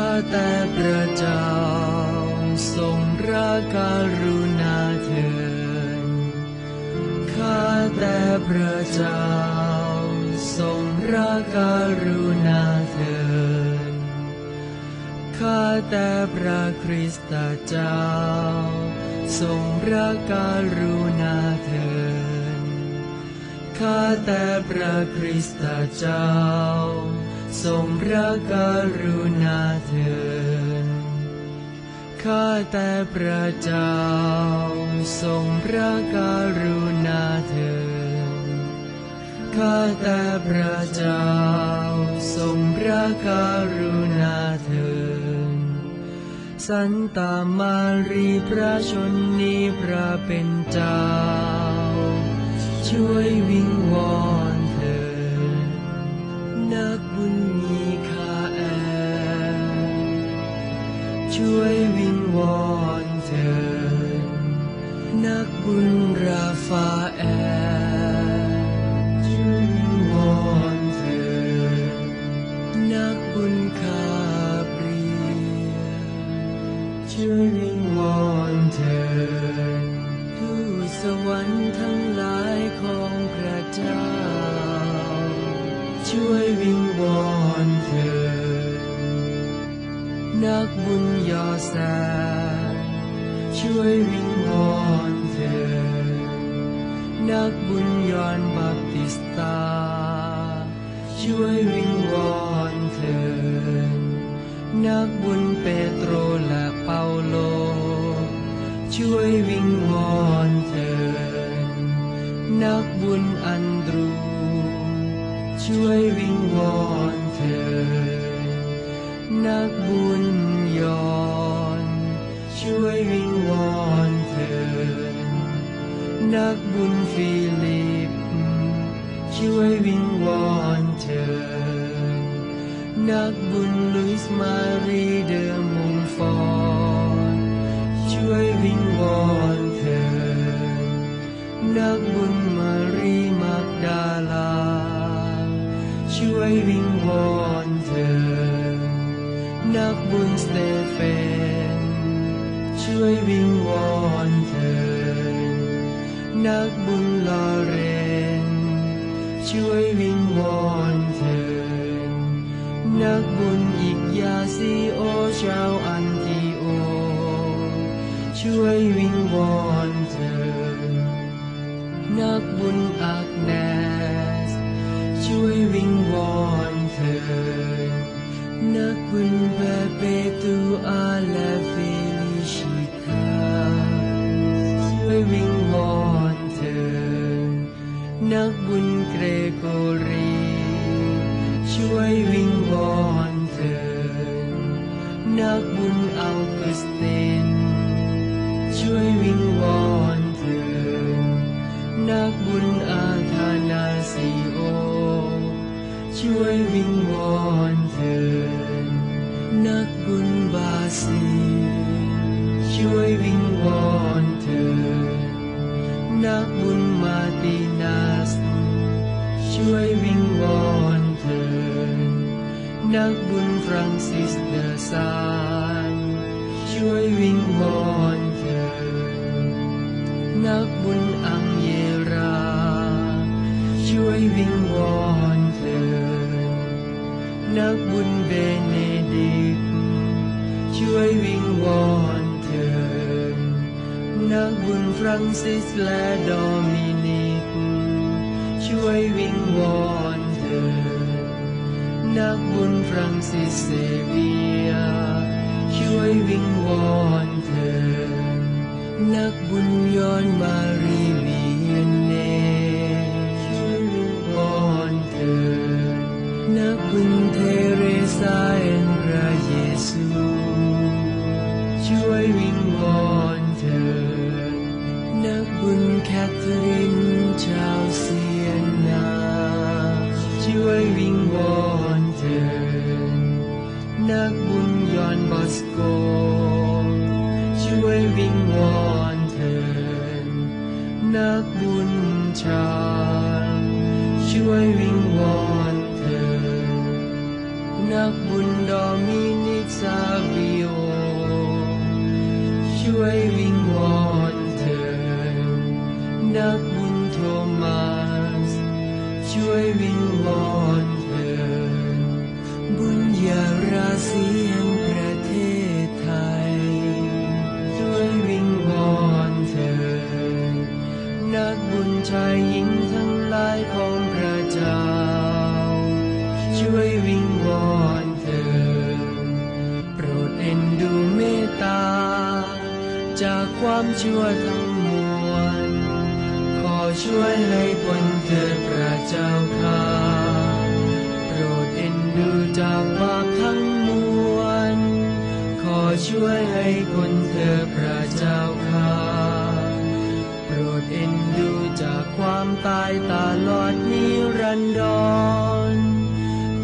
ข้าแต่พระเจ้า ทรงรักการุณาเถิดข้าแต่พระเจ้า ทรงรักการุณาเถิดข้าแต่พระคริสตเจ้า ทรงรักการุณาเถิดข้าแต่พระคริสตเจ้าทรงรักการุณาเถิดข้า แต่พระเจ้าทรงพรัการุณาเถิดข้าแต่พระเจ้าทรงพรัการุณาเถิดสันตามารีพระชนนีพระเป็นเจ้า ช่วยวิงวอนเถิดนักบุญมีค่าแอบช่วยวิง วอนเถิดนักบุญราฟาแอล นักบุญยอแสนช่วยวิงวอนเถิดนักบุญยอนบัพติสตา ช่วยวิงวอนเถิดนักบุญเปโตรและเปาโล ช่วยวิงวอนเถิดนักบุญอันดรู ช่วยวิงวอนเถิดนักบุญ ยอนช่วยวิงวอนเถิดนักบุญฟิลิป ช่วยวิงวอนเถิดนักบุญลุยส์มารีเดอมุงฟอร์ช่วยวิงวอนเถิดนักบุญมารีมักดาลา ช่วยวิงวอนเถิด นักบุญสเตเฟน ช่วยวิงวอนเถิดนักบุญลอเรน ช่วยวิงวอนเถิดนักบุญอิกญาซีโอชาวอันติโอก ช่วยวิงวอนเถิดนักบุญอักเน นักบุญเปเปตูอาและเฟลิชิตาช่วยวิงวอนเถิดนักบุญเกรโกรี ช่วยวิงวอนเถิดนักบุญอัลกุสเตนช่วยวิงวอนเถิดนักบุญอาธานาซีโอ ช่วยวิงวอนเถิด นักบุญบาซีช่วยวิงวอนเถิดนักบุญมาตินัสช่วยวิงวอนเถิดนักบุญฟรังซิสเดอซาลช่วยวิงวอนเถิดนักบุญอังเยลา ช่วยวิงวอนเถิดนักบุญเบเนดิกต์ช่ วยวิงวอนเถิดนักบุญฟรังซิสและโดมินิก ช่วยวิงวอนเถิดนักบุญฟรังซิสเซเวียร์ ช่วยวิงวอนเถิดนักบุญยอนมารี วิงวอนเถิดนักบุญชาญช่วยวิงวอนเถิดนักบุญดอมินิกซาวีโอช่วยวิงวอนเถิดนัก นักบุญชายหญิงทั้งหลายของพระเจ้า ช่วยวิงวอนเถิดโปรดเอ็นดูเมตตา จากความชั่วทั้งมวล ขอช่วยให้พ้นเถิดพระเจ้าค่ะ ตายตลอดนิรันดร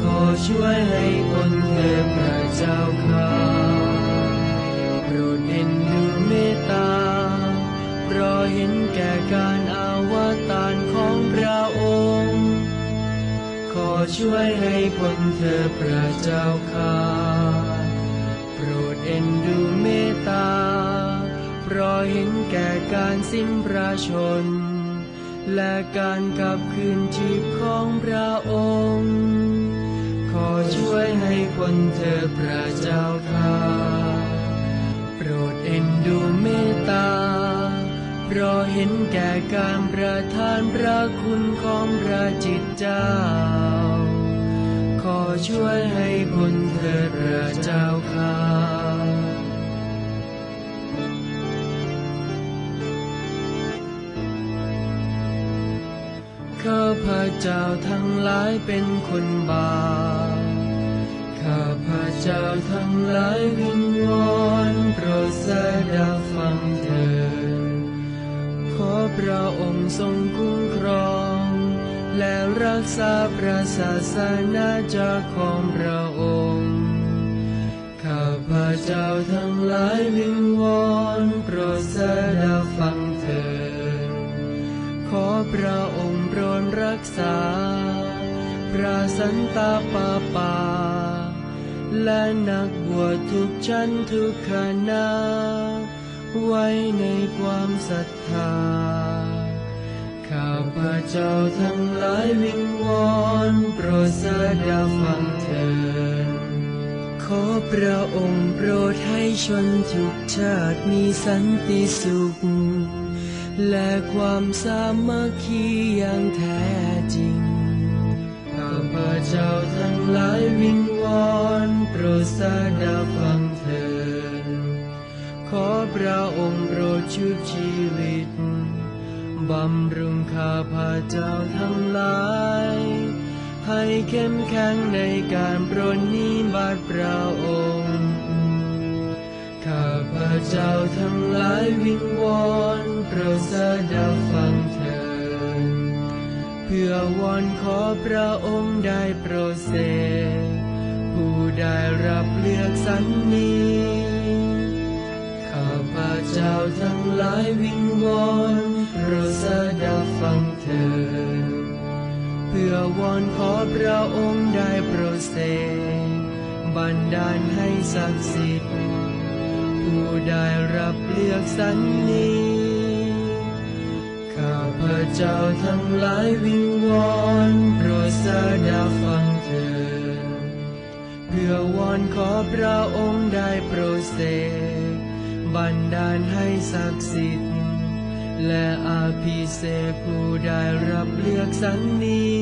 ขอช่วยให้พ้นเถิดพระเจ้าข้าโปรดเอ็นดูเมตตาเพราะเห็นแก่การอาวตารของพระองค์ ขอช่วยให้พ้นเถิดพระเจ้าข้าโปรดเอ็นดูเมตตาเพราะเห็นแก่การสิ้นพระชน และการกลับคืนชีพของพระองค์ ขอช่วยให้พ้นเถิดพระเจ้าข้าโปรดเอ็นดูเมตตาเพราะเห็นแก่การประทานพระคุณของพระจิตเจ้า ขอช่วยให้พ้นเถิดพระเจ้า เจ้าทั้งหลายเป็นคนบาปข้าพระเจ้าทั้งหลายวิงวอนโปรดสดับฟังเถิดขอพระองค์ทรงคุ้มครอง และรักษาพระศาสนาจักรของพระองค์ ข้าพระเจ้าทั้งหลายวิงวอนโปรดสดับฟังเถิดขอพระาพระสันตาปาปา และนักบวชทุกชั้นทุกคณะไว้ในความศรัทธา ข้าพระเจ้าทั้งหลายวิงวอนโปรดสดับฟังเถิดขอพระองค์โปรดให้ชนทุกชาติมีสันติสุข และความสามัคคีอย่างแท้ จริงข้าพระเจ้าทั้งหลายวิงวอนโปรดสดับฟังเถิดขอพระองค์โปรดชุบชีวิต บำรุงข้าพระเจ้าทั้งหลาย ให้เข้มแข็งในการปรนนิบัติพระองค์ข้าพระเจ้าทั้งหลายวิงวอนโปรดสดับฟัง พื่อวอนขอพระองค์ได้โปรดเสกผู้ได้รับเลือกสรรนี้ข้าพระเจ้าทั้งหลายวิงวอนโปรดสดับฟังเถิดเพื่อวอนขอพระองค์ได้โปรดเสกบันดาลให้ศักดิ์สิทธิ์ผู้ได้รับเลือกสรรนี้ ข้าพระเจ้าทั้งหลายวิงวอนโปรดสดับฟังเถิดเพื่อวอนขอพระองค์ได้โปรดเสกบันดาลให้ศักดิ์สิทธิ์และอาภิเษกผู้ได้รับเลือกสรรนี้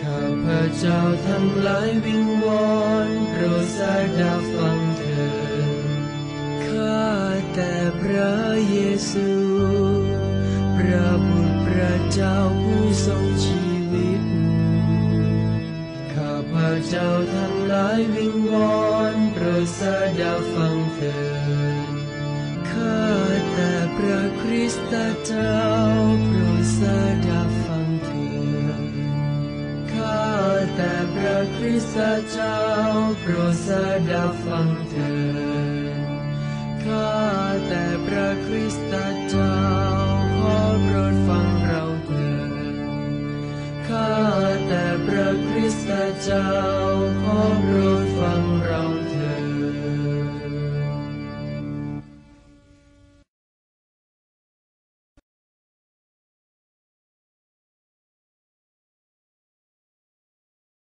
ข้าพระเจ้าทั้งหลายวิงวอนโปรดสดับฟังเถิดข้าแต่พระเยซู เจ้าผู้ทรงชีวิต ข้าพระเจ้าทั้งหลายวิงวอนโปรดสดับฟังเถิดข้าแต่พระคริสตเจ้าโปรดสดับฟังเถิดข้าแต่พระคริสตเจ้าโปรดสดับฟังเถิด เร